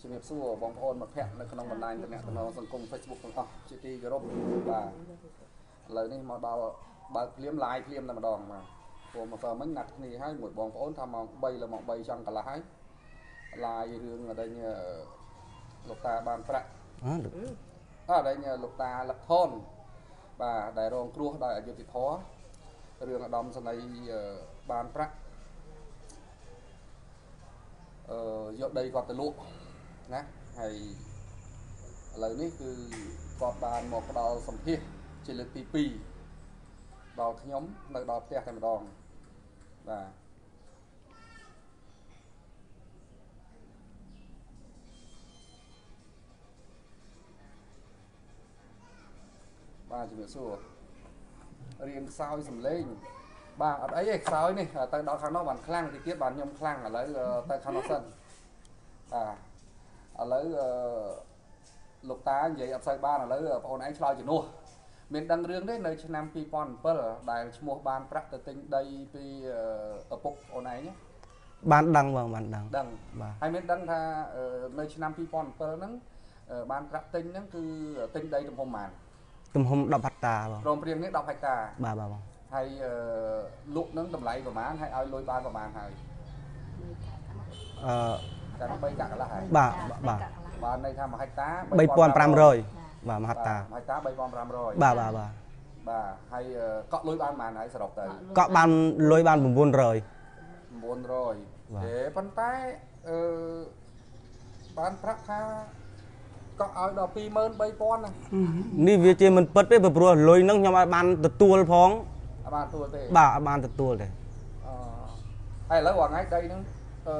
ជំរាបសួរបងប្អូនមិត្តភ័ក្តិនៅក្នុងបណ្ដាញទំនាក់ទំនងសង្គម Facebook ទាំងអស់ជាទីគោរពបាទឥឡូវនេះមកដល់បើកភ្លាម live ភ្លាមតែម្ដងបាទព្រោះមកសើមិញណាត់គ្នាហើយមួយបងប្អូនថាម៉ោង3ឬម៉ោង3ចង់កន្លះហើយ live រឿងអដែងលោកតាបានប្រាក់អឺអអដែងលោកតាលឹកថនបាទដែលរងគ្រោះដោយអយុធធររឿងអាដាមសនីបានប្រាក់អឺយកដីគាត់ទៅលក់ ណាហើយឥឡូវនេះគឺគាត់បានមកផ្ដល់សម្ភារជាលើកទី2ដល់ខ្ញុំនៅដល់ផ្ទះតែម្ដងបាទបាទជំរាបសួររៀងខ្សោយសំឡេងបាទអត់អីទេខ្សោយនេះទៅដល់ខាងនោះបានខ្លាំងតិចទៀតបានខ្ញុំខ្លាំងឥឡូវទៅខាងនោះសិនបាទ ឥឡូវអឺលោកតានិយាយអត់សូវបានឥឡូវបងអូនឯងឆ្លើយជំនួសមានដឹងរឿងទេនៅឆ្នាំ2007ដែលឈ្មោះបានប្រាក់ទៅទិញដីពីឪពុកអូនឯងបានដឹងបងបានដឹងដឹងបាទហើយមានដឹងថាអឺនៅឆ្នាំ2007ហ្នឹងអឺបានប្រាក់ទិញហ្នឹងគឺទិញដីទំហំប៉ុន្មានទំហំ10ហិកតាបងព្រមព្រៀងនេះ10ហិកតាបាទបាទបងហើយអឺលក់នឹងតម្លៃប្រហែលហើយឲ្យលុយបានប្រហែលហើយអឺ តែ3កាក់កន្លះហើយបាទបាទបានន័យថា1ហិកតា3500បាទមហត្តា1ហិកតា3500បាទបាទបាទបាទហើយកក់លុយបានប្រហែលហើយសរុបទៅកក់បានលុយបាន900 900បាទទេប៉ុន្តែអឺបានប្រាក់ថាកក់ឲ្យដល់23000ណានេះវាជាមិនពិតទេព្រោះលុយហ្នឹងខ្ញុំឲ្យបានទទួលផងអត់បានទួទេបាទអត់បានទទួលទេអហើយឥឡូវរាល់ថ្ងៃដីហ្នឹងអឺ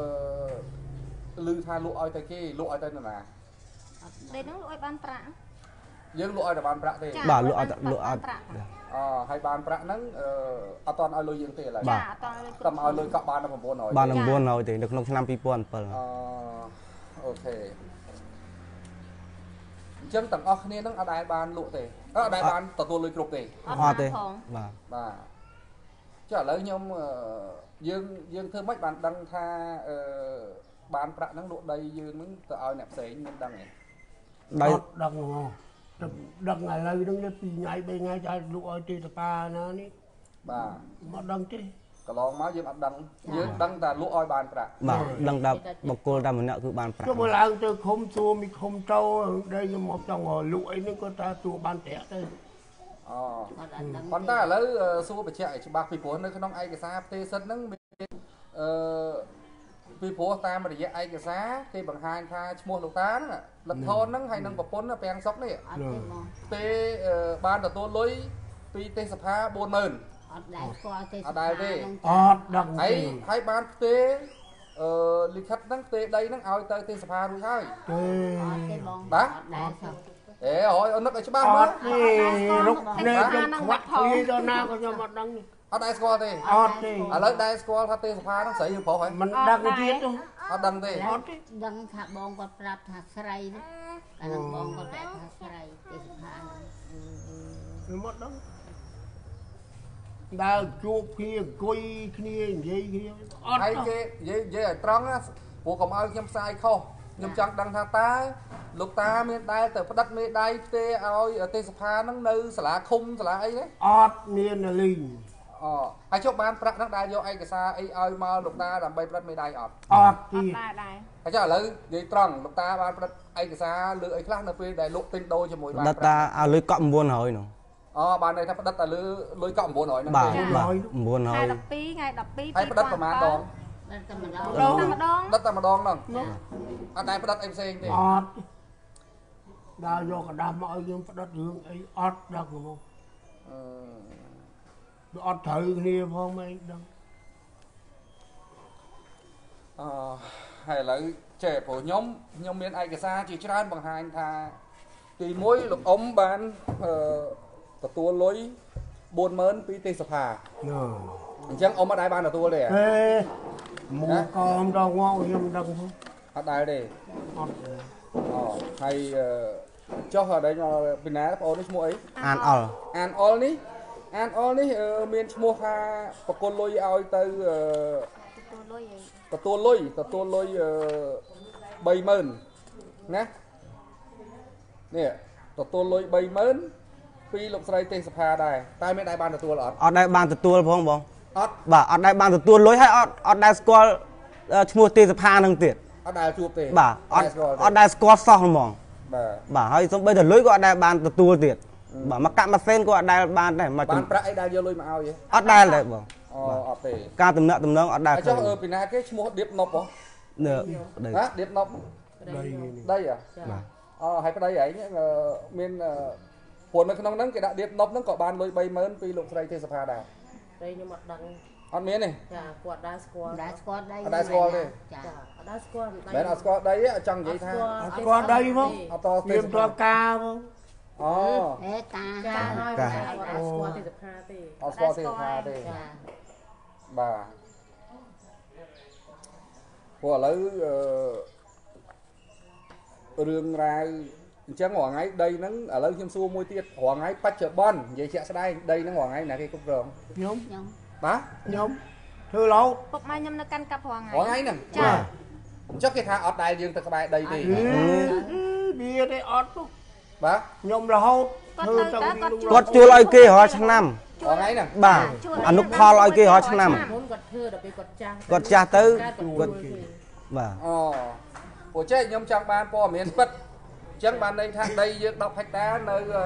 ឮថាលក់ឲ្យទៅគេលក់ឲ្យទៅនរណាដេកហ្នឹងលក់ឲ្យបានប្រាក់យើងលក់ឲ្យតែបានប្រាក់ទេចាបាទលក់ឲ្យលក់ឲ្យប្រាក់អហើយបានប្រាក់ហ្នឹងអឺអត់តន់ឲ្យលុយយើងទេឥឡូវបាទចាអត់តលើតែមកឲ្យលុយកក់បានតែ900បានទេ900ទេនៅក្នុងឆ្នាំ2007អអូខេអញ្ចឹងទាំងអស់គ្នាហ្នឹងអត់ដែលបានលក់ទេអត់ដែលបានទទួលលុយគ្រប់ទេអត់អបានត់ទេផងបាទបាទចុះឥឡូវខ្ញុំអឺយើងយើងធ្វើម៉េចបានដឹងថាអឺ បានប្រាក់ហ្នឹងលក់ដីយើងហ្នឹងទៅឲ្យអ្នកផ្សេងមិនដឹងទេដៃអត់ដឹងហ៎តែដឹងឥឡូវហ្នឹងនេះពីថ្ងៃ3ថ្ងៃចាលក់ឲ្យទីតប៉ាណានេះបាទមកដឹងទេកន្លងមកយើងអត់ដឹងយើងដឹងតែលក់ឲ្យបានប្រាក់បាទដឹងថាបកគលតែម្នាក់គឺបានប្រាក់ចុះមកឡើងទៅឃុំសួរមីឃុំតោដែលខ្ញុំមកចង់លក់អីហ្នឹងគាត់ថាសួរបានប្រាក់ទៅអូអត់ដឹងប៉ុន្តែឥឡូវអឺសួរបញ្ជាក់ឲ្យច្បាស់ពីព្រោះនៅក្នុងឯកសារផ្ទេរសិទ្ធិហ្នឹងមានអឺ ពីព្រោះតាមរយៈឯកសារគេបង្ហាញថាឈ្មោះលោកតាហ្នឹងលទ្ធនហ្នឹងហើយនឹងប្រពន្ធពាំងសុកនេះអត់ទេបងទេអឺបានទទួលលុយពីទេសភា40000អត់ដែរស្គាល់ទេអត់ដែរទេអត់ដឹងហើយទេហើយបានផ្ទេរអឺលិខិតហ្នឹងផ្ទេរដីហ្នឹងឲ្យទៅទេសភារួចហើយទេអត់ទេបងបាទអត់ដែរសោះអេអើយអូននឹកឲ្យច្បាស់អមើលត់ទេរុកនៅក្នុងខ្វាក់ព្រីដល់ណាក៏ខ្ញុំអត់ដឹងទេ អត់ដែរស្គាល់ទេឥអត់ទេឡូវដែរស្គាល់ថាទេសភាហ្នឹងស្រីឬប្រុសហើយមិនដឹងទៀតទេអត់ដឹងទេអត់ទេដឹងថាបងគាត់ប្រាប់ថាស្រីណាតែនឹងបងគាត់ប្រាប់ថាស្រីទេសភាហ្នឹងខ្ញុំអត់ដឹងដើរជួបគ្នាអង្គុយគ្នានិយាយគ្នាអត់ហើយទេគេនិយាយនិយាយឲ្យត្រង់ណាព្រោះកុំឲ្យខ្ញុំផ្សាយខុសខ្ញុំចង់ដឹងថាតើលោកតាមានដែលទៅផ្ដិតមេដៃផ្ទេរឲ្យទេសភាហ្នឹងនៅសាលាឃុំសាលាអីទេអត់មានលីង អហើយចុះបានប្រាក់ហ្នឹងដែរយកឯកសារអីឲ្យមកលោកតាដើម្បីប្រិត្តមេដៃអត់អត់ទេដែរដែរហើយចុះឥឡូវនិយាយត្រង់លោកតាបានប្រិត្តឯកសារលើអីខ្លះនៅពេលដែលលោកទិញដូរជាមួយបានប្រាក់តាឲ្យលុយកក់900នោះអូបានន័យថាផ្ដិតតែលើលុយកក់900ហ្នឹងបាទ900ថ្ងៃ12ថ្ងៃ12ហើយផ្ដិតប្រមាណដងដងតែម្ដងដិតតែម្ដងហ្នឹងអត់តែផ្ដិតអីផ្សេងទេអត់ដល់យកកដាស់មកឲ្យយើងផ្ដិតរឿងអីអត់ដល់គ្រូអឺ វាអត់ត្រូវគ្នាផងមិនដឹងអឺហើយឥឡូវចេះព្រោះខ្ញុំខ្ញុំមានឯកសារជាច្រើនបង្ហាញថាទី1លោកអ៊ំបានអឺទទួលលុយ40000ពីទេសភាណ៎អញ្ចឹងអ៊ំអត់ដែលបានទទួលទេហ៎ហេមកកំដងងខ្ញុំដឹងផងអត់ដែលទេអត់ទេអូហើយអឺចុះអត់មកពីណាបងអូននេះឈ្មោះអីអានអល់អានអុលនេះ អានអុលនេះអឺមានឈ្មោះថាបកគលលុយឲ្យទៅអឺទទួលលុយឯងទទួលលុយទទួលលុយអឺ30000ណានេះទទួលលុយ30000ពីលោកស្រីទេសភាដែរតែមានដែរបានទទួលអត់អត់ដែលបានទទួលផងបងអត់បាទអត់ដែលបានទទួលលុយហើយអត់អត់ដែលស្គាល់អឺឈ្មោះទេសភានឹងទៀតអត់ដែលជួបទេបាទអត់ស្គាល់ទេអត់ដែលស្គាល់សោះហ្មងបាទបាទហើយសំបីតែលុយក៏អត់ដែលបានទទួលទៀត បាទមកកាក់ម៉ាស៊ីនក៏អត់ដែលបានដែរមកបានប្រាក់អីដែលយកលុយមកឲ្យហ៎អត់ដែលដែរបងអូអត់ទេការតំណាក់តំណងអត់ដែលហើយឃើចុះញអឺពីណាគេឈ្មោះឌៀបណប់ហ៎នៅដីហ៎ឌៀបណប់ដីនេះដីហ៎បាទអូហើយប្តីឯងអឺមានអឺព្រោះនៅក្នុងហ្នឹងគេដាក់ឌៀបណប់ហ្នឹងក៏បានលុយ30000ពីលោកស្រីទេសភាដែរតែខ្ញុំអត់ដឹងអត់មានទេចាគាត់ដែរស្គាល់ដែរស្គាល់ដីអត់ដែរស្គាល់ទេចាចាអត់ដែរស្គាល់មែនអត់ស្គាល់ដីទេអត់ចង់និយាយថាអត់ស្គាល់ដីមកអត់តត្រៀទេមទ្រការមក អូអេតាចាហើយចាតែអត់ដែរស្គាល់ទេសភាទេអត់ស្គាល់ទេសភាទេចាបាទព្រោះឥឡូវអឺរឿងរ៉ាវអញ្ចឹងរាល់ថ្ងៃដីហ្នឹងឥឡូវខ្ញុំសួរមួយទៀតរាល់ថ្ងៃបច្ចុប្បន្ននិយាយជាក់ស្ដែងដីហ្នឹងរាល់ថ្ងៃណាគេគ្រប់គ្រងខ្ញុំខ្ញុំបាទខ្ញុំធ្វើរហូតពុកម៉ែខ្ញុំនៅកាន់កាប់រាល់ថ្ងៃរាល់ថ្ងៃហ្នឹងចាអញ្ចឹងគេថាអត់ដែលយើងទៅក្បែរដីទេអឺវាទេអត់នោះ បាទខ្ញុំរហូតគាត់ទៅតើគាត់ជួលគាត់ជួលឲ្យគេរាល់ឆ្នាំរាល់ថ្ងៃហ្នឹងបាទអនុផលឲ្យគេរាល់ឆ្នាំមុនគាត់ធ្វើដល់ពេលគាត់ចាស់គាត់ចាស់ទៅគាត់គាត់គេបាទអូព្រោះចេះខ្ញុំចង់បានព័ត៌មានពិតអញ្ចឹងបានន័យថាដីយើង10ហិកតានៅអឺ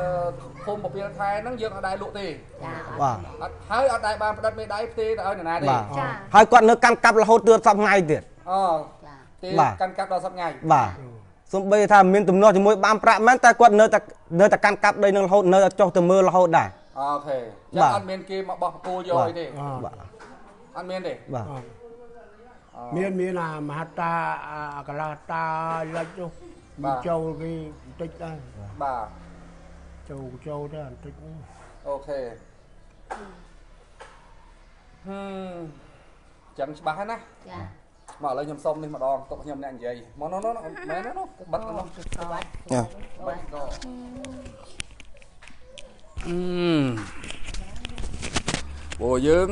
ភូមិពពាលខែហ្នឹងយើងអត់ដែលលក់ទេចាអត់បាទអត់ហើយអត់ដែលបានផ្ដិតមេដៃផ្ទេទៅឲ្យនរណាទេបាទចាហើយគាត់នៅកាន់កាប់រហូតទឿនសប្ថ្ងៃទៀតអូចាទេបាទកាន់កាប់ដល់សប្តាហ៍ថ្ងៃបាទ សំបីថាមានទំនាស់ជាមួយបានប្រាក់មែនតែគាត់នៅតែនៅតែកាន់កាប់ដីនឹងរហូតនៅតែចុះទៅមើលរហូតដែរអូខេអញ្ចឹបាងទអត់មានគេមកបោះបកគោយកអីទេអបាទអត់មានទេបាទអអូមានមានអាមហតាអាកលាតាលិចនោះបាទចូលគេបន្តិចដែរបាទចូលចូលទៅបន្តិចនេះអូខេហឹមចឹងច្បាស់ហើយណាចា មកឥឡូវខ្ញុំសុំនេះម្ដងទុកខ្ញុំអ្នកនិយាយមកនោះនោះមែនទេនោះបិទនោះស្វាត់ចាបិទក៏អឺព្រោះយើង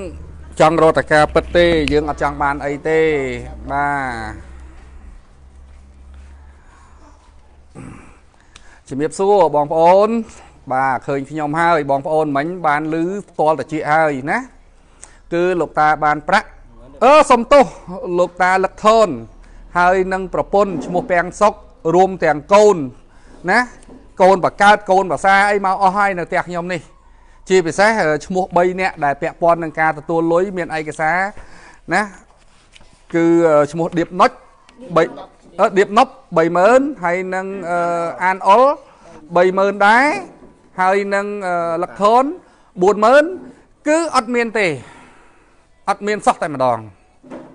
ចង់រកតការពិតទេ យើងអត់ចង់បានអីទេបាទជំរាបសួរបងប្អូន បាទឃើញខ្ញុំហើយបងប្អូនមិញបានឮផ្ទាល់តាជាហើយណាគឺលោកតាបានប្រាក់ អឺសុំទោសលោកតាលឹកថនហើយនឹងប្រពន្ធឈ្មោះពាំងសុករួមទាំងកូនណាកូនបកើតកូនបាសាអីមកអស់ហើយនៅផ្ទះខ្ញុំនេះ ជាពិសេសអឺឈ្មោះ3នាក់ដែលពាក់ព័ន្ធនឹងការទទួលលុយមានឯកសារណាគឺអឺឈ្មោះឌៀបណុច3អឺឌៀបណប់30000ហើយនឹងអឺអានអុល30000ដែរហើយនឹងអឺលឹកថន40000គឺអត់មានទេ អត់មានសោះតែម្ដង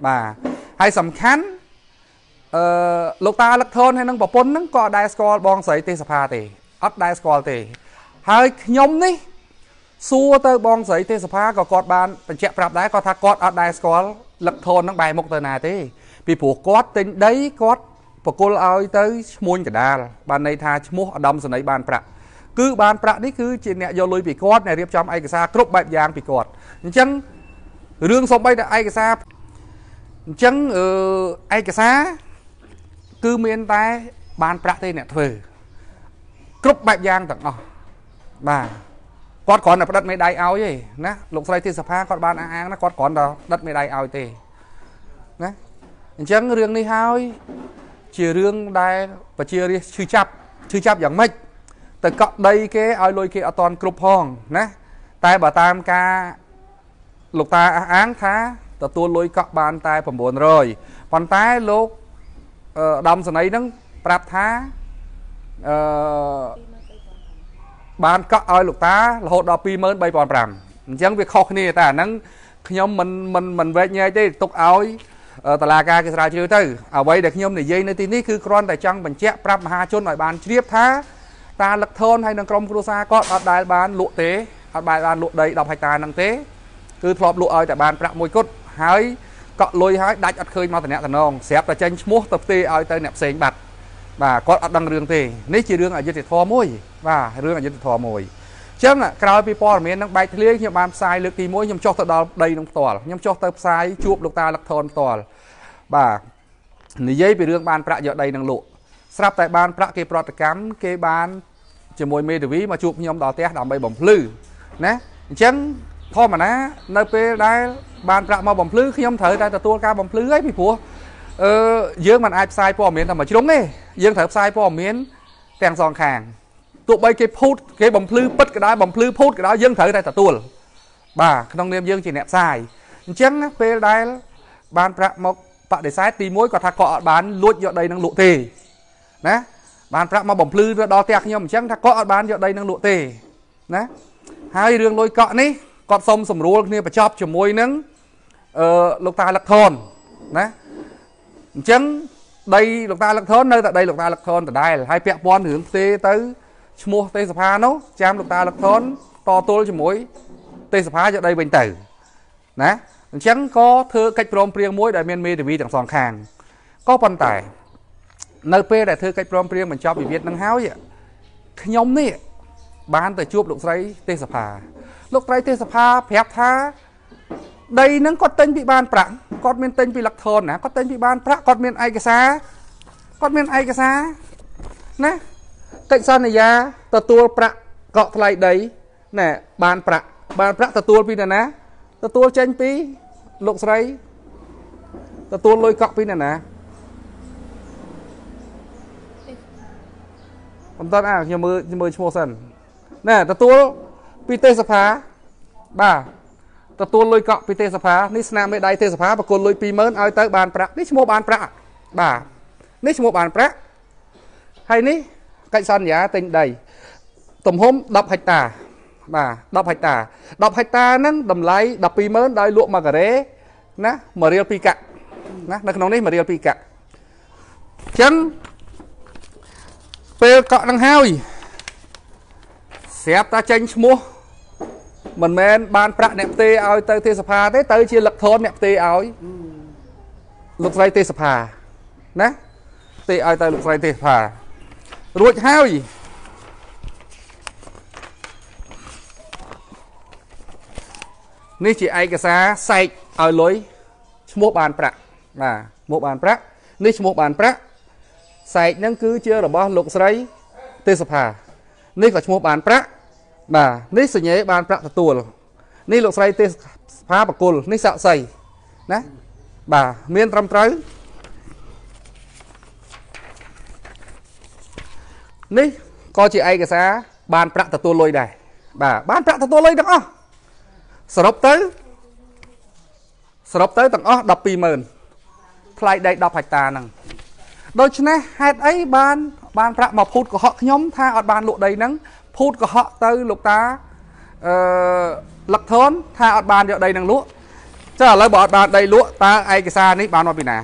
បាទហើយសំខាន់អឺលោកតាលឹកថនហើយនឹងប្រពន្ធហ្នឹងក៏អត់ដែលស្គាល់បងស្រីទេសភាទេអត់ដែលស្គាល់ទេ ហើយខ្ញុំនេះសួរទៅបងស្រីទេសភាក៏គាត់បានបញ្ជាក់ប្រាប់ដែរគាត់ថាគាត់អត់ដែលស្គាល់លឹកថនហ្នឹងបែរមុខទៅណាទេ ពីព្រោះគាត់ទិញដីគាត់បកគលឲ្យទៅឈ្មួញកដាលបានន័យថាឈ្មោះឧត្តមសេនីយ៍បានប្រាក់គឺបានប្រាក់នេះគឺជាអ្នកយកលុយពីគាត់អ្នករៀបចំឯកសារគ្រប់បែបយ៉ាងពីគាត់អញ្ចឹង រឿងសំបីតែឯកសារអញ្ចឹងអឺឯកសារគឺមានតែបានប្រាក់ទេអ្នកធ្វើគ្រប់បែបយ៉ាងទាំងអស់បាទគាត់គ្រាន់តែផ្ដិតមេដៃឲ្យទេណាលោកស្រីទេសភាគាត់បានអះអាងណាគាត់គ្រាន់តែផ្ដិតមេដៃឲ្យទេណាអញ្ចឹងរឿងនេះហើយជារឿងដែលប្រជារាស្ត្រឈឺចាប់ឈឺចាប់យ៉ាងម៉េចទៅកក់ដីគេឲ្យលុយគេអត់តន់គ្រប់ផងណាតែបើតាមការ លោកតាអះអាងថាទទួលលុយកក់បានតែ900ប៉ុន្តែលោកអឺដំសនីហ្នឹងប្រាប់ថាអឺបានកក់ឲ្យលោកតារហូតដល់23500អញ្ចឹងវាខុសគ្នាតែអាហ្នឹងខ្ញុំមិនមិនមិនវែកញែកទេទុកឲ្យតឡាការគេស្រាវជ្រាវទៅអ្វីដែលខ្ញុំនិយាយនៅទីនេះគឺគ្រាន់តែចង់បញ្ជាក់ប្រាប់មហាជនឲ្យបានជ្រាបថាតាលឹកថនហើយនឹងក្រុមគ្រួសារគាត់អត់ដែលបានលក់ទេអត់ដែលបានលក់ដី10ហិកតាហ្នឹងទេ គឺធ្លាប់លក់ឲ្យតែបានប្រាក់មួយគត់ហើយកក់លុយហើយដាច់អត់ឃើញមកតំណែងតំណងស្រាប់តែចេញឈ្មោះទៅផ្ទេឲ្យទៅអ្នកផ្សេងបាត់បាទគាត់អត់ដឹងរឿងទេនេះជារឿងអយុត្តិធម៌មួយបាទរឿងអយុត្តិធម៌មួយអញ្ចឹងក្រោយពីព័ត៌មាននឹងបែកធ្លាយខ្ញុំបានផ្សាយលើកទី1ខ្ញុំចុះទៅដល់ដីនឹងផ្ទាល់ខ្ញុំចុះទៅផ្សាយជួបលោកតាលក្ខថនផ្ទាល់បាទនិយាយពីរឿងបានប្រាក់យកដីនឹងលក់ស្រាប់តែបានប្រាក់គេប្រតិកម្មគេបានជាមួយមេធាវីមកជួបខ្ញុំដល់ផ្ទះដើម្បីបំភ្លឺណាអញ្ចឹង ធម្មតានៅពេលដែលបានប្រាក់មកបំភ្លឺខ្ញុំត្រូវតែទទួលការបំភ្លឺហើយពីព្រោះអឺយើងមិនអាចផ្សាយព័ត៌មានតែមួយជ្រុងទេយើងត្រូវផ្សាយព័ត៌មានទាំងសងខាងទោះបីគេភូតគេបំភ្លឺពិតក៏ដោយបំភ្លឺភូតក៏ដោយយើងត្រូវតែទទួលបាទក្នុងនាមយើងជាអ្នកផ្សាយអញ្ចឹងណាពេលដែលបានប្រាក់មកបដិសេធទី1គាត់ថាគាត់អត់បានលួចយកដីនឹងលក់ទេណាបានប្រាក់មកបំភ្លឺទៅដល់ផ្ទះខ្ញុំអញ្ចឹងថាគាត់អត់បានយកដីនឹងលក់ទេណាហើយរឿងលុយកក់នេះ គាត់សុំសម្រួលគ្នាបញ្ចប់ជាមួយនឹងអឺលោកតាលឹកថនណាអញ្ចឹងដីលោកតាលឹកថននៅតែដីលោកតាលឹកថនដដែលហើយពាក់ព័ន្ធរឿងផ្ទេទៅឈ្មោះទេសភានោះចាំលោកតាលឹកថនតទល់ជាមួយទេសភាយកដីវិញទៅណាអញ្ចឹងក៏ធ្វើកិច្ចព្រមព្រៀងមួយដែលមានមេធាវីទាំងសងខាងក៏ប៉ុន្តែ នៅពេលដែលធ្វើកិច្ចព្រមព្រៀងបញ្ចប់វិវាទនឹងហើយខ្ញុំនេះបានទៅជួបលោកស្រីទេសភា លោកស្រីទេសភាប្រាប់ថាដីហ្នឹងគាត់ទិញពីបានប្រាក់គាត់មានទិញពីលក្ខធនណាគាត់ទិញពីបានប្រាក់គាត់មានឯកសារគាត់មានឯកសារណាកិច្ចសន្យាទទួលប្រាក់កក់ថ្លៃដីណែបានប្រាក់បានប្រាក់ទទួលពីនរណាទទួលចេញពីលោកស្រីទទួលលុយកក់ពីនរណាបំតន់អាខ្ញុំមើលខ្ញុំមើលឈ្មោះសិនណែទទួល ពីទេសភា បាទទទួលលុយកក់ពីទេសភានេះស្នាមមេដៃទេសភាបកគលលុយ20000ឲ្យទៅបានប្រាក់នេះឈ្មោះបានប្រាក់បាទនេះឈ្មោះបានប្រាក់ហើយនេះកិច្ចសន្យាទិញដី ទំហំ10ហិកតាបាទ10ហិកតា10ហិកតាហ្នឹងតម្លៃ120,000ដោយលក់1ការ៉េណា1រៀល2កាក់ណានៅក្នុងនេះ1រៀល2កាក់អញ្ចឹងពេលកក់នឹងហើយស្រាប់តាចេញឈ្មោះ មិនមែនបានប្រាក់អ្នកផ្ទេឲ្យទៅទេសភាទេទៅជាលក្ខធនអ្នកផ្ទេឲ្យលោកស្រីទេសភាណាផ្ទេឲ្យទៅលោកស្រីទេសភារួចហើយនេះជាឯកសារសែកឲ្យលុយឈ្មោះបានប្រាក់បាទឈ្មោះបានប្រាក់នេះឈ្មោះបានប្រាក់សែកហ្នឹងគឺជារបស់លោកស្រីទេសភានេះក៏ឈ្មោះបានប្រាក់ បាទនេះសញ្ញេបានប្រាក់ទទួលនេះលោកស្រីទេសភាបកុលនេះសាក់សីណាបាទមានត្រឹមត្រូវនេះក៏ជាឯកសារបានប្រាក់ទទួលលុយដែរបាទបានប្រាក់ទទួលលុយទាំងអស់សរុបទៅសរុបទៅទាំងអស់120,000ថ្លៃដី10ហិកតាហ្នឹងដូច្នេះហេតុអីបានបានប្រាក់មកភូតកុហកខ្ញុំថាអត់បានលក់ដីហ្នឹង ភូតកុហកទៅលោកតាអឺលឹកធនថាអត់បានយកដីនឹងលក់ចុះឥឡូវបើអត់បានដីលក់តើឯកសារនេះបានមកពីណា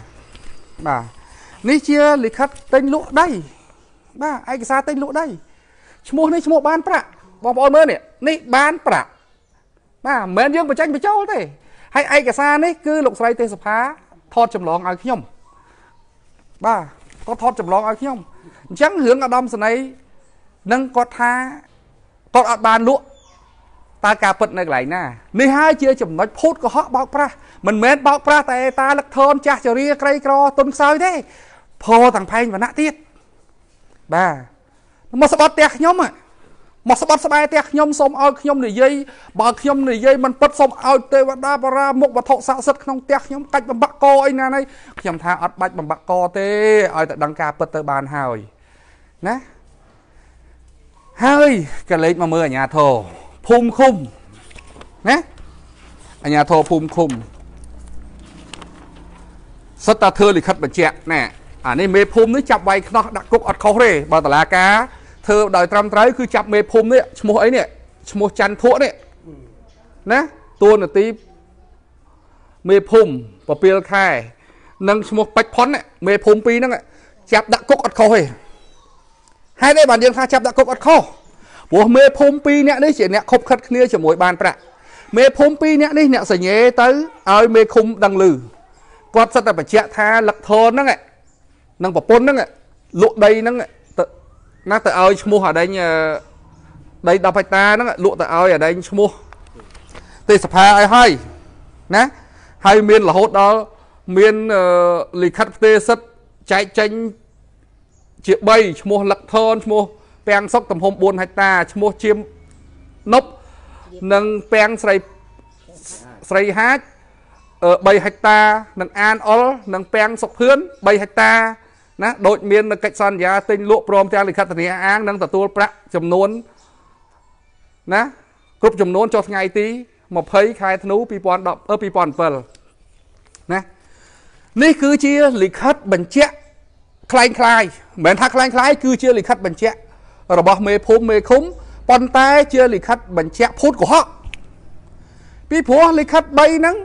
បាទនេះជាលិខិតទិញលក់ដីបាទឯកសារទិញលក់ដីឈ្មោះនេះឈ្មោះបានប្រាក់បងប្អូនមើលនេះនេះបានប្រាក់បាទមិនមែនយើងបញ្ចេញបញ្ចូលទេហើយឯកសារនេះគឺលោកស្រីទេសភាថតចម្លងឲ្យខ្ញុំបាទគាត់ថតចម្លងឲ្យខ្ញុំអញ្ចឹងរឿងអាដាមសនី នឹងគាត់ថាគាត់អត់បានលក់តើការពិតនៅកន្លែងណានេះហើយជាចំណុចភូតកុហកបោកប្រាស់មិនមែនបោកប្រាស់តែតាលឹកថនចាស់ចរិយាក្រីក្រទុនខ្សោយទេផទាំងផែងវណ្ណៈទៀតបាទមកស្បត់ផ្ទះខ្ញុំមកស្បត់ស្បែកផ្ទះខ្ញុំសូមឲ្យខ្ញុំនិយាយបើខ្ញុំនិយាយមិនពិតសូមឲ្យទេវតាបារាមុខវត្ថុស័ក្តិសិទ្ធិក្នុងផ្ទះខ្ញុំកាច់បំបាក់កអីណានេះខ្ញុំថាអត់បាច់បំបាក់កទេឲ្យតែដឹងការពិតទៅបានហើយណា ហើយកលេចមកមើលអាញាធរភូមិឃុំណាអាញាធរភូមិឃុំសិតតាធ្វើលិខិតបញ្ជាក់ណែអានេះមេភូមិនេះចាប់វាយខ្នោះដាក់គុកអត់ខុសទេបើតឡាការធ្វើដោយត្រឹមត្រូវគឺចាប់មេភូមិនេះឈ្មោះអីនេះឈ្មោះច័ន្ទភក់នេះណាតួនាទីមេភូមិពពាលខែនិងឈ្មោះបាច់ផុនមេភូមិពីរហ្នឹងចាប់ដាក់គុកអត់ខុសទេ ហេតុអីបានយើងថាចាប់ដាក់គុកអត់ខុសព្រោះមេភូមិពីរនាក់នេះជាអ្នកខົບខិតគ្នាជាមួយបានប្រាក់មេភូមិពីរនាក់នេះអ្នកសញ្ញេទៅឲ្យមេឃុំដឹងឮគាត់សិតតែបញ្ជាក់ថាលឹកធនហ្នឹងនឹងប្រពន្ធហ្នឹងលក់ដីហ្នឹងទៅណាទៅឲ្យឈ្មោះអាដែងដី10ហិកតាហ្នឹងលក់ទៅឲ្យអាដែងឈ្មោះទេសភាឲ្យហើយណាហើយមានរហូតដល់មានលិខិតផ្ទេរសិទ្ធចែកចេញ ជា3ឈ្មោះលឹកថនឈ្មោះពាំងសុកទំហំ4ហិកតាឈ្មោះជាមនប់និងពាំងស្រីស្រីហាចអឺ3ហិកតានិងអានអុលនិងពាំងសុកភឿន3ហិកតាណាដូចមាននៅកិច្ចសន្យាទិញលក់ព្រមទាំងលិខិតធានាអាងនិងទទួលប្រាក់ចំនួនណាគ្រប់ចំនួនចុះថ្ងៃទី20ខែធ្នូ2010អឺ2007ណានេះគឺជាលិខិតបញ្ជាក់ คล้ายคล้ายមិនមែនថាคล้ายคล้ายគឺជាលិខិតបញ្ជាក់របស់មេភូមិមេឃុំប៉ុន្តែជាលិខិតបញ្ជាក់ភូតកុហកពីព្រោះលិខិត3ហ្នឹង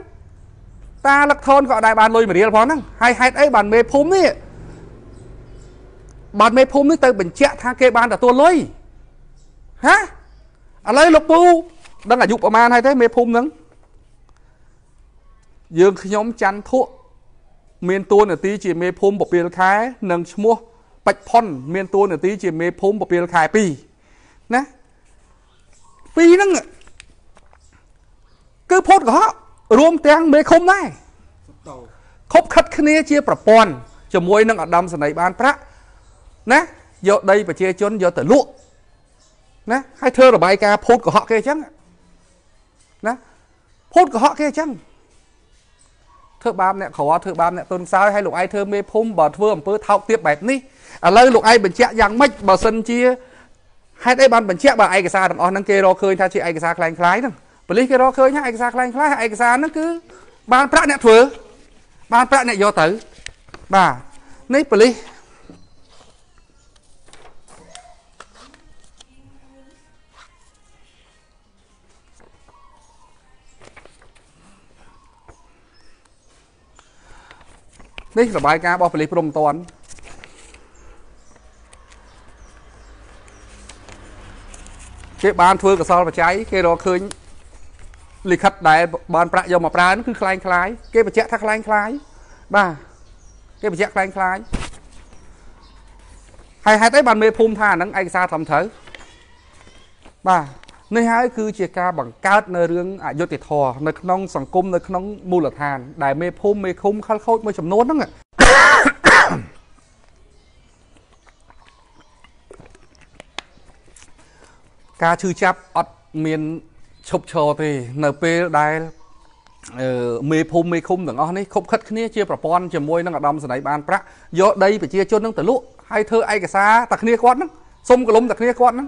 តាលឹកថនក៏អត់ដែរបានលុយមួយរៀលផងហ្នឹងហើយហេតុអីបានមេភូមិនេះបានមេភូមិនេះទៅបញ្ជាក់ថាគេបានទទួលលុយហាឥឡូវលោកពូដឹងអាយុប្រហែលហើយទេមេភូមិហ្នឹងយើងខ្ញុំច័ន្ទធុ មានតួនាទីជាមេភូមិពពាលខែនិងឈ្មោះបាច់ផុនមានតួនាទីជាមេភូមិពពាលខែ2ណាពីរហ្នឹងគឺផុតកុហករួមទាំងមេឃុំដែរខົບខិតគ្នាជាប្រព័ន្ធជាមួយនឹងអាដាមសនីបានប្រាក់ណាយកដីប្រជាជនយកទៅលក់ណាហើយធ្វើរបាយការណ៍ភូតកុហកគេអញ្ចឹងណាភូតកុហកគេអញ្ចឹង ធ្វើបាបអ្នកក្រធ្វើបាបអ្នកទុនខ្សោយហើយលោកឯងធ្វើមេភូមិបើធ្វើអំពើថោកទាបបែបនេះឥឡូវលោកឯងបញ្ជាក់យ៉ាងម៉េចបើសិនជាហេតុអីបានបញ្ជាក់បើឯកសារទាំងអស់ហ្នឹងគេរកឃើញថាជាឯកសារคล้ายคล้ายហ្នឹងប៉ូលីសគេរកឃើញថាឯកសារคล้ายคล้ายឯកសារហ្នឹងគឺបានប្រាក់អ្នកធ្វើបានប្រាក់អ្នកយកទៅបាទនេះប៉ូលីស នេះរបាយការណ៍របស់ប៉ូលីសព្រំតន់គេបានធ្វើកសលបច្ច័យគេរកឃើញលិខិតដែលបានប្រាក់យកមកប្រើហ្នឹងគឺคล้ายคล้ายគេបញ្ជាក់ថាคล้ายคล้ายបាទគេបញ្ជាក់คล้ายคล้ายហើយហេតុអីបានមេភូមិថាហ្នឹងឯកសារត្រឹមត្រូវបាទ នេះហើយគឺជាការបង្កើតនៅរឿងអយុត្តិធម៌នៅក្នុងសង្គមនៅក្នុងមូលដ្ឋាន ដែលមេភូមិមេឃុំខលខូចមួយចំនួនហ្នឹងការឈឺចាប់អត់មានឈប់ឈរទេ នៅពេលដែលអឺមេភូមិមេឃុំទាំងអស់នេះខົບខិតគ្នាជាប្រព័ន្ធជាមួយនឹងអាដាមសនីបានប្រាក់យកដីប្រជាជននឹងទៅលក់ហើយធ្វើឯកសារតែគ្នាគាត់ហ្នឹងសុំកលុំតែគ្នាគាត់ហ្នឹង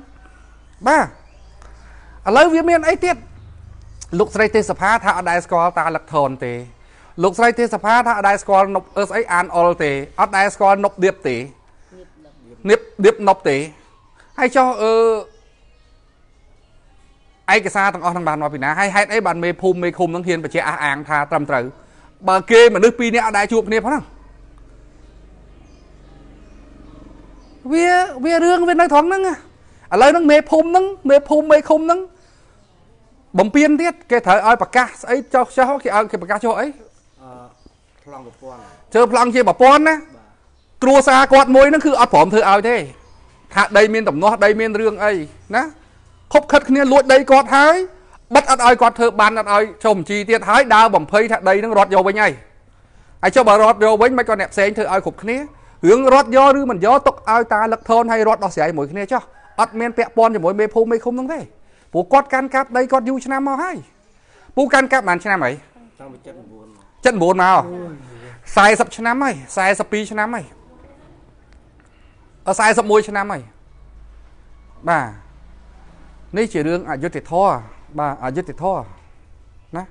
បាទ ឥឡូវវាមានអីទៀតលោកស្រីទេសភាថាអត់ដែលស្គាល់តាលឹកថនទេលោកស្រីទេសភាថាអត់ដែលស្គាល់នប់អឺស្អីអានអុលទេអត់ដែលស្គាល់នប់ឌៀបទេនៀបឌៀបនប់ទេហើយចុះអឺឯកសារទាំងអស់ហ្នឹងបានមកពីណាហើយហេតុអីបានមេភូមិមេឃុំហ្នឹងហ៊ានបញ្ជាក់អះអាងថាត្រឹមត្រូវបើគេមនុស្សពីរនាក់អត់ដែលជួបគ្នាផងហ្នឹងវាវារឿងវានៅត្រង់ហ្នឹងឥឡូវហ្នឹងមេភូមិហ្នឹងមេភូមិមេឃុំហ្នឹង បំពេញទៀតគេត្រូវឲ្យប្រកាសស្អីចុះចុះគេឲ្យគេប្រកាសចុះអីអឺប្លង់ប្រព័ន្ធជើប្លង់ជាប្រព័ន្ធណាគ្រួសារគាត់មួយហ្នឹងគឺអត់ព្រមធ្វើឲ្យទេថាដីមានដំណោះដីមានរឿងអីណាខົບខិតគ្នាលួចដីគាត់ហើយបិទអត់ឲ្យគាត់ធ្វើបានអត់ឲ្យចុះបញ្ជីទៀតហើយដើរបំភ័យថាដីហ្នឹងរត់យកវិញហើយហើយចុះបើរត់យកវិញមិនក៏អ្នកផ្សេងធ្វើឲ្យគ្រប់គ្នារឿងរត់យកឬមិនយកទុកឲ្យតាលឹកថនឲ្យរត់ដោះស្រាយមួយគ្នាចុះអត់មានពាក់ព័ន្ធជាមួយមេភូមិមេឃុំហ្នឹងទេ ព្រោះគាត់កាន់កាប់ដីគាត់យូរឆ្នាំមកហើយពូកាន់កាប់បានឆ្នាំអីតាំងពី79 79មក40ឆ្នាំហើយ42ឆ្នាំហើយអឺ41ឆ្នាំហើយបាទនេះជារឿងអយុត្តិធម៌បាទអយុត្តិធម៌ណា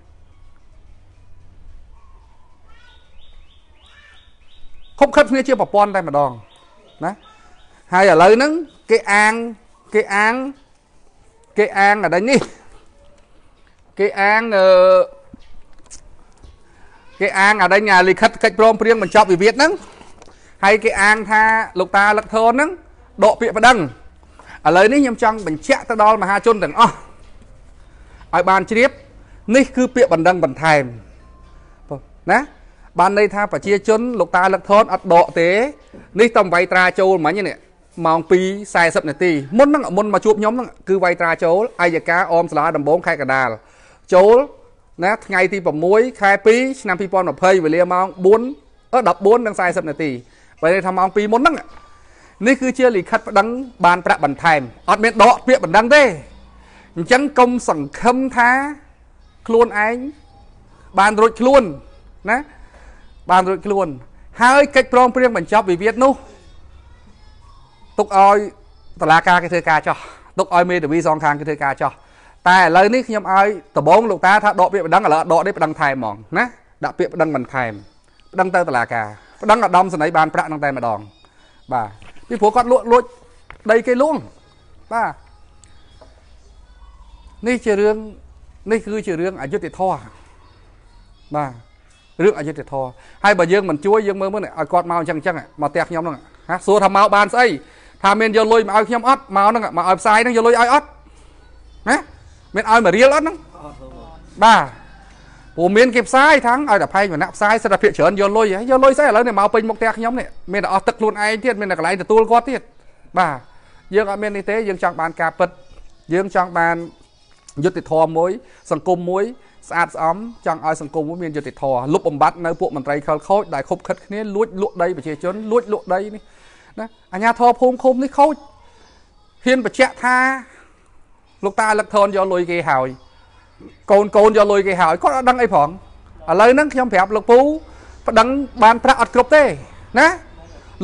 ខົບខិតគ្នាជាប្រព័ន្ធតែម្ដងណាហើយឥឡូវហ្នឹងគេអាងគេអាង គេអាងអីនេះគេអាងអឺគេអាងអដិញអាលិខិតកិច្ចព្រមព្រៀងបញ្ចប់វិវាទហ្នឹងហើយគេអាងថាលោកតាលឹកធនហ្នឹងដកពាក្យប្តឹងឥឡូវនេះខ្ញុំចង់បញ្ជាក់ទៅដល់មហាជនទាំងអស់ឲ្យបានជ្រាបនេះគឺពាក្យបណ្ដឹងបន្ថែមណាបានន័យថាប្រជាជនលោកតាលឹកថនអត់ដកទេ នេះតំវៃត្រាចូលមិញនេះ ម៉ោង2:40នាទីមុនហ្នឹងមុនមកជួបខ្ញុំហ្នឹងគឺវៃត្រាចូលអាយកាអមសាលាដំបងខេត្តកដាលចូលណាថ្ងៃទី6ខែ2ឆ្នាំ2020វេលាម៉ោង4អឺ14:40នាទីបើន័យថាម៉ោង2មុនហ្នឹងនេះគឺជាលិខិតប្តឹងបានប្រាក់បន្ថែមអត់មានដកពាក្យបណ្ដឹងទេអញ្ចឹងកុំសង្ឃឹមថាខ្លួនឯងបានរួចខ្លួនណាបានរួចខ្លួន ហើយកិច្ចព្រមព្រៀងបញ្ចប់វិវាទនោះ ទុកឲ្យតឡាការគេធ្វើការចោះទុកឲ្យមេធាវីសងខាងគេធ្វើការចោះតែឥឡូវនេះខ្ញុំឲ្យដំបងលោកតាថាដកពាក្យបណ្ដឹងឥឡូវដកនេះបណ្ដឹងថែមហ្មងណាដាក់ពាក្យបណ្ដឹងបន្ថែមបណ្ដឹងទៅតឡាការបណ្ដឹងឧត្តមសេនីយ៍បានប្រាក់នឹងតែម្ដងបាទពីព្រោះគាត់លក់លួចដីគេលួងបាទនេះជារឿងនេះគឺជារឿងអយុត្តិធម៌បាទរឿងអយុត្តិធម៌ហើយបើយើងមិនជួយយើងមើលមើលឲ្យគាត់មកអញ្ចឹងអញ្ចឹងមកផ្ទះខ្ញុំហ្នឹងហាសួរថាមកបានស្អី ថាមានយកលុយមកឲ្យខ្ញុំអត់មកហ្នឹងមកឲ្យផ្សាយហ្នឹងយកលុយឲ្យអត់ណាមានឲ្យមួយរៀលអត់ហ្នឹងបាទព្រោះមានគេផ្សាយថាងឲ្យតែផែងវណ្ណៈផ្សាយសិទ្ធិភាពច្រើនយកលុយហើយយកលុយស្អីឥឡូវនេះមកពេញមុខផ្ទះខ្ញុំនេះមានតែអស់ទឹកខ្លួនឯងទៀតមានតែកន្លែងទទួលគាត់ទៀតបាទយើងអត់មាននេះទេយើងចង់បានការពិតយើងចង់បានយុត្តិធម៌មួយ សង្គមមួយស្អាតស្អំចង់ឲ្យសង្គមមួយមានយុត្តិធម៌លុបបំបត្តិនៅពួកមន្ត្រីខលខូចដែលខົບខិតគ្នាលួចលក់ដីប្រជាជនលួចលក់ដីនេះ ណាអាញាធរភូមិឃុំនេះខូចហ៊ានបញ្ជាក់ថាលោកតាអលឹកធនយកលុយគេហើយកូនកូនយកលុយគេហើយគាត់អត់ដឹងអីផងឥឡូវហ្នឹងខ្ញុំប្រាប់លោកពូប្តឹងបានប្រាក់អត់គ្រប់ទេណា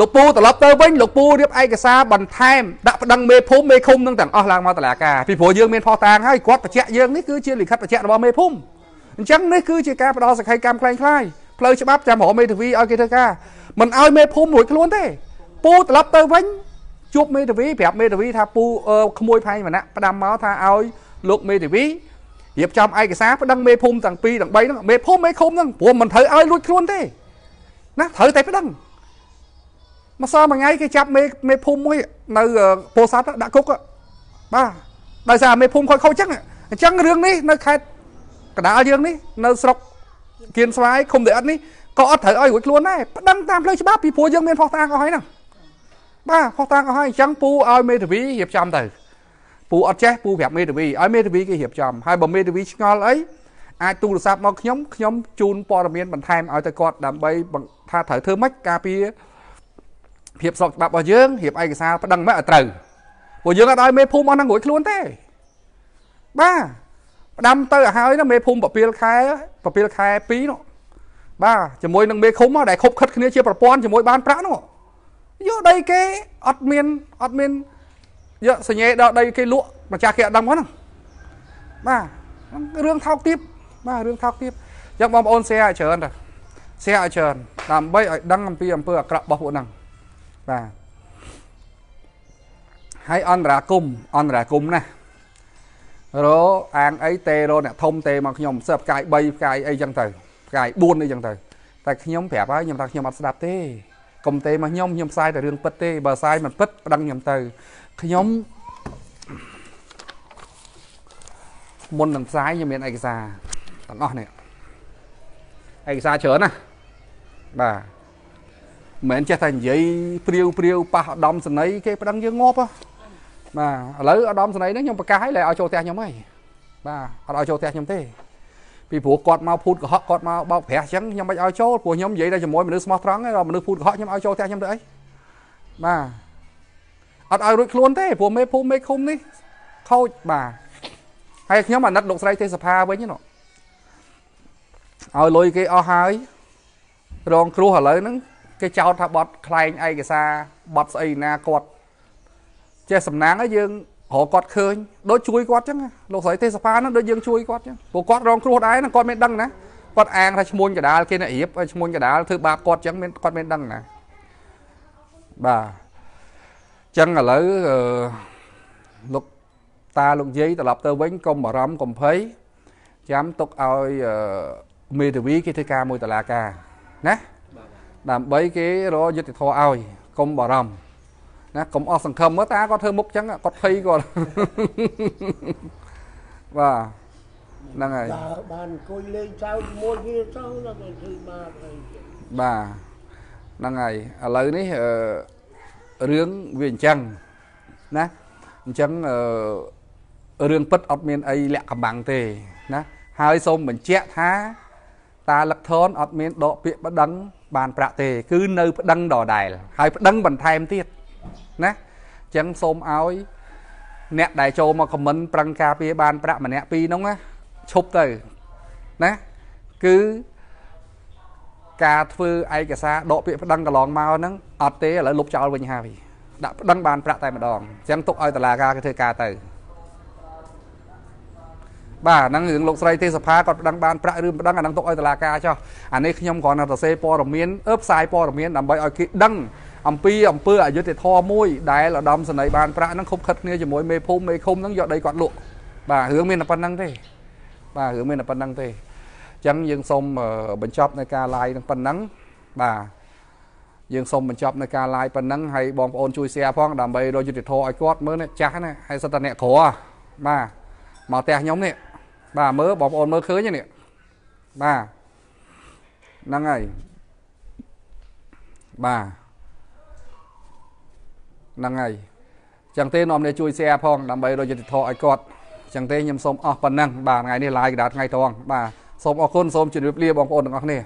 លោកពូត្រឡប់ទៅវិញលោកពូរៀបឯកសារបន្ថែមដាក់ប្តឹងមេភូមិមេឃុំនឹងទាំងអស់ឡើងមកតុលាការពីព្រោះយើងមានផុសតាងហើយគាត់បញ្ជាក់យើងនេះគឺជាលិខិតបញ្ជាក់របស់មេភូមិអញ្ចឹងនេះគឺជាការផ្ដោតសក្តិកម្មខ្លាំងខ្លាយផ្លូវច្បាប់ចាំរកមេធាវីឲ្យគេធ្វើការមិនឲ្យមេភូមិរួចខ្លួនទេ ពូត្រឡប់ទៅវិញជួបមេធាវីប្រាប់មេធាវីថាពូក្មួយផែងវណ្ណៈផ្ដាំមកថាឲ្យលោកមេធាវីរៀបចំឯកសារប្តឹងមេភូមិទាំងពីរទាំង3ហ្នឹងមេភូមិមេឃុំហ្នឹងព្រោះមិនត្រូវឲ្យលួចខ្លួនទេណាត្រូវតែប្តឹងមកសល់មួយថ្ងៃគេចាប់មេមេភូមិមួយនៅពោធិ៍សាត់ដាក់គុកបាទដោយសារមេភូមិខូចខូចចឹងអញ្ចឹងរឿងនេះនៅខេត្តកដាលយើងនេះនៅស្រុកគៀនស្វាយឃុំដីឥដ្ឋនេះក៏អត់ត្រូវឲ្យរួចខ្លួនដែរប្តឹងតាមផ្លូវច្បាប់ពីព្រោះយើងមានផុសតាងអស់ហើយហ្នឹង បាទផុសតាងអស់ហើយអញ្ចឹងពូឲ្យមេធាវីរៀបចំទៅពូអត់ចេះពូប្រាប់មេធាវីឲ្យមេធាវីគេរៀបចំហើយបើមេធាវីឆ្ងល់អីអាចទូរស័ព្ទមកខ្ញុំខ្ញុំជូនព័ត៌មានបន្ថែមឲ្យទៅគាត់ដើម្បីថាត្រូវធ្វើម៉េចការពារភាពស្របច្បាប់របស់យើងរៀបឯកសារប្តឹងមកឲ្យត្រូវព្រោះយើងអត់ឲ្យមេភូមិអស់ហ្នឹងរួចខ្លួនទេបាទផ្ដាំទៅឲ្យហើយណាមេភូមិពពាលខែពពាលខែ2នោះបាទជាមួយនឹងមេឃុំដែលខົບខិតគ្នាជាប្រព័ន្ធជាមួយបានប្រាក់នោះ យកដីគេអត់មានអត់មានយកសញ្ញេដល់ដីគេលក់ម្ចាស់គេអត់ដឹងហ្នឹងបាទរឿងថោកទាបបាទរឿងថោកទាបអញ្ចឹងបងប្អូន share ឲ្យច្រើនទៅ share ឲ្យច្រើនដើម្បីឲ្យដឹងអំពីអំពើអាក្រក់របស់ពួកហ្នឹងបាទហើយអន្តរាគមអន្តរាគមណារអាងអីទេរអ្នកធំទេមកខ្ញុំសើផ្កាយ3ផ្កាយអីចឹងទៅផ្កាយ4អីចឹងទៅតែខ្ញុំប្រាប់ហើយខ្ញុំថាខ្ញុំអត់ស្ដាប់ទេ កុំទេមកខ្ញុំខ្ញុំផ្សាយតែរឿងពិតទេបើផ្សាយមិនពិតប្តឹងខ្ញុំទៅខ្ញុំមុននឹងផ្សាយខ្ញុំមានឯកសារទាំងអស់នេះឯកសារច្រើនណាបាទមិនមែនចេះតែនិយាយព្រាវព្រាវប៉ះឧត្តមសេនីយ៍គេប្តឹងយើងងាប់ហ៎បាទឥឡូវឧត្តមសេនីយ៍ហ្នឹងខ្ញុំប្រកាសឲ្យឲ្យចូលផ្ទះខ្ញុំហើយបាទអត់ឲ្យចូលផ្ទះខ្ញុំទេ ពីព្រោះគាត់មកភូតកុហកគាត់មកបោកប្រាស់អញ្ចឹងខ្ញុំមិនឲ្យចូលព្រោះខ្ញុំនិយាយតែជាមួយមនុស្សស្មោះត្រង់ហើយមនុស្សភូតកុហកខ្ញុំឲ្យចូលផ្ទះខ្ញុំទៅអីបាទអត់ឲ្យរួចខ្លួនទេព្រោះមេភូមិមេឃុំនេះខូចបាទហើយខ្ញុំអាណិតលោកស្រីទេសភាវិញណោះឲ្យលុយគេអស់ហើយរងគ្រោះឥឡូវហ្នឹងគេចោទថាបត់ខ្លែងឯកសារបត់ស្អីណាគាត់ចេះសំណាងហើយយើង រកគាត់ឃើញដូចជួយគាត់ចឹងលោកស្រីទេសភាហ្នឹងដូចយើងជួយគាត់ចឹងព្រោះគាត់រងគ្រោះដែរហ្នឹងគាត់មិនដឹងណាគាត់អាងថាឈ្មោះកដាលគេណារៀបឈ្មោះកដាលធ្វើបាបគាត់ចឹងមានគាត់មិនដឹងណាបាទចឹងឥឡូវលោកតាលោកយាយត្រឡប់ទៅវិញកុំបារម្ភកុំភ័យចាំទុកឲ្យមេធាវីគេធ្វើការមួយតឡាការណាដើម្បីគេរកយុទ្ធធរឲ្យកុំបារម្ភ ណាកុំអស់សង្ឃឹមមើលតាគាត់ធ្វើមុខចឹងគាត់ភ័យគាត់បាទហ្នឹងហើយបានអង្គុយលេងចៅជាមួយគ្នាទៅដល់គេធ្វើបាបអីបាទហ្នឹងហើយឥឡូវនេះអឺរឿងវាអញ្ចឹងណាអញ្ចឹងអឺរឿងពិតអត់មានអីលាក់កំបាំងទេណាហើយសូមបញ្ជាក់ថាតាលឹកថនអត់មានដកពាក្យប្តឹងបានប្រាក់ទេ គឺនៅប្តឹងដដែលហើយប្តឹងបន្ថែមទៀត ណាអញ្ចឹងសូមឲ្យអ្នកដែលចូលមកខមមិនប្រឹងការពារបានប្រាក់ម្នាក់ពីរហ្នឹងណាឈប់ទៅណាគឺការធ្វើឯកសារដកពាក្យប្តឹងកន្លងមកហ្នឹងអត់ទេឥឡូវលុបចោលវិញហើយដាក់ប្តឹងបានប្រាក់តែម្ដងអញ្ចឹងទុកឲ្យតឡាការគេធ្វើការទៅបាទហ្នឹងរឿងលោកស្រីទេសភាគាត់ប្តឹងបានប្រាក់ឬមិនប្តឹងអាហ្នឹងទុកឲ្យតឡាការចុះអានេះខ្ញុំគ្រាន់តែសរសេរព័ត៌មានអឺផ្សាយព័ត៌មានដើម្បីឲ្យគេដឹង អំពីអំពើអយុត្តិធម៌មួយដែលឧត្តមសេនីយ៍បានប្រាក់ហ្នឹងខុបខិតគ្នាជាមួយមេភូមិមេឃុំហ្នឹងយកដីគាត់លក់បាទរឿងមានតែប៉ុណ្្នឹងទេបាទរឿងមានតែប៉ុណ្្នឹងទេអញ្ចឹងយើងសូមអឺបញ្ចប់នៅការ live នឹងប៉ុណ្ណឹងបាទយើងសូមបញ្ចប់នៅការ live ប៉ុណ្ណឹងហើយបងប្អូនជួយ share ផងដើម្បីរកយុត្តិធម៌ឲ្យគាត់មើលនេះចាស់ណាហើយសិតតែអ្នកក្របាទមកផ្ទះខ្ញុំនេះបាទមើលបងប្អូនមើលឃើញទេនេះបាទហ្នឹងហើយបាទ ហ្នឹងហើយចឹងទេនាំគ្នាជួយ share ផងដើម្បីរកយុត្តិធម៌ឲ្យគាត់ចឹងទេខ្ញុំសូមអស់ប៉ុណ្ណឹងបាទថ្ងៃនេះ live កណ្ដាលថ្ងៃត្រង់បាទសូមអរគុណសូមជម្រាបលាបងប្អូនទាំងអស់គ្នា